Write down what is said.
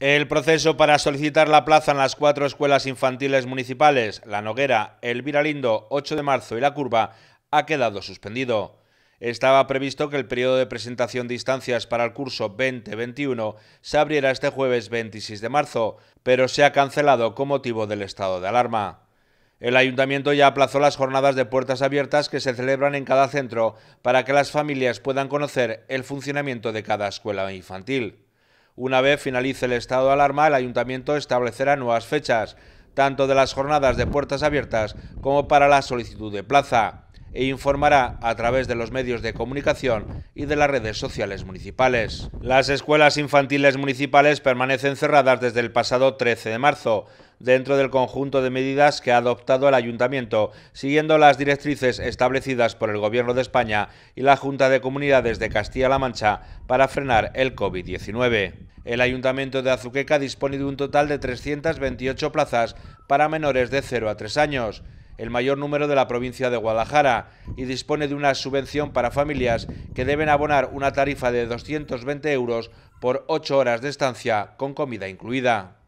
El proceso para solicitar la plaza en las cuatro escuelas infantiles municipales, La Noguera, El Viralindo, 8 de marzo y La Curva, ha quedado suspendido. Estaba previsto que el periodo de presentación de instancias para el curso 2021 se abriera este jueves 26 de marzo, pero se ha cancelado con motivo del estado de alarma. El ayuntamiento ya aplazó las jornadas de puertas abiertas que se celebran en cada centro para que las familias puedan conocer el funcionamiento de cada escuela infantil. Una vez finalice el estado de alarma, el ayuntamiento establecerá nuevas fechas, tanto de las jornadas de puertas abiertas como para la solicitud de plaza e informará a través de los medios de comunicación y de las redes sociales municipales. Las escuelas infantiles municipales permanecen cerradas desde el pasado 13 de marzo, dentro del conjunto de medidas que ha adoptado el Ayuntamiento, siguiendo las directrices establecidas por el Gobierno de España y la Junta de Comunidades de Castilla-La Mancha para frenar el COVID-19. El Ayuntamiento de Azuqueca dispone de un total de 328 plazas para menores de 0 a 3 años el mayor número de la provincia de Guadalajara y dispone de una subvención para familias que deben abonar una tarifa de 220 euros por 8 horas de estancia con comida incluida.